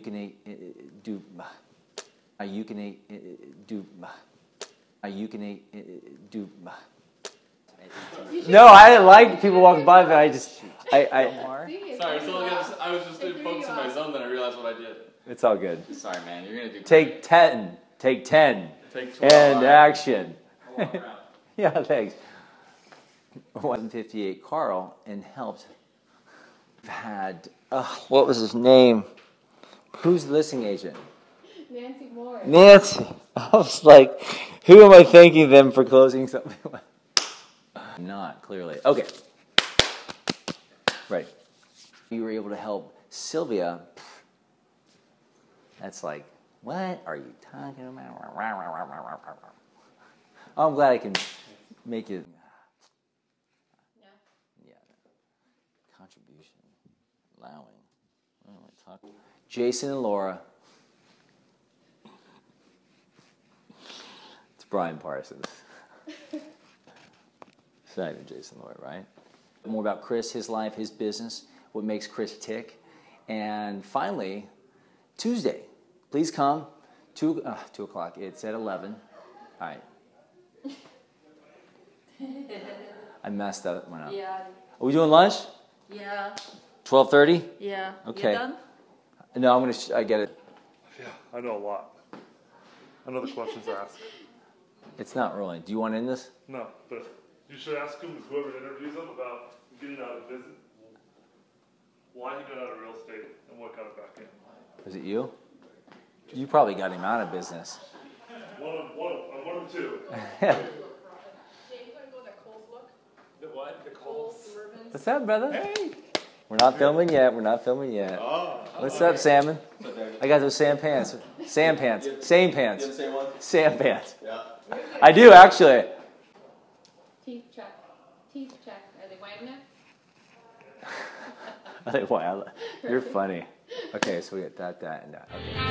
eucanate, uh, do, I eucanate, uh, do, I eucanate, do. No, I didn't like people walking by, but I just, I, I, Sorry, so you I was. I was just It doing threw focus you in my zone, then I realized what I did. it's all good. Sorry, man. You're gonna do. Take 10, take 10, Take 12. and Alright. action. I'll walk around. Yeah, thanks. 158 Carl and helped. Had, uh, what was his name? Who's the listing agent? Nancy Moore. Nancy. I was like, who am I thanking them for closing something? Not clearly. Okay. Right. You were able to help Sylvia. That's like, what are you talking about? I'm glad I can make it. Yeah. Yeah. Contribution. Allowing. Jason and Laura. It's Brian Parsons. it's not even Jason Laura, right? More about Chris, his life, his business, what makes Chris tick. And finally, Tuesday. Please come. Two, uh, two o'clock. It's at 11. All right. I messed that one up. Yeah, Are we doing lunch? yeah, 12:30? yeah. Okay. You done? No, I'm gonna. Sh- I get it. Yeah, I know a lot. I know the questions to ask. It's not rolling. Do you want to end this? No, but you should ask him, whoever interviews him, about getting out of business, why he got out of real estate and what got him back in. Was it you? You probably got him out of business. One of, one of, I'm one of two. Jay, you wanna go with that Coles look? The what? The Coles Suburbans? What's up, brother? Hey. We're not filming yet. We're not filming yet. Oh. What's up, Salmon? I got those Sam pants. Sam pants. Same pants. You have the same one? Sam pants. Yeah. I do actually. Teeth check. Teeth check. Are they white enough? I think, wow, you're funny. Okay, so we got that, that, and that. Okay.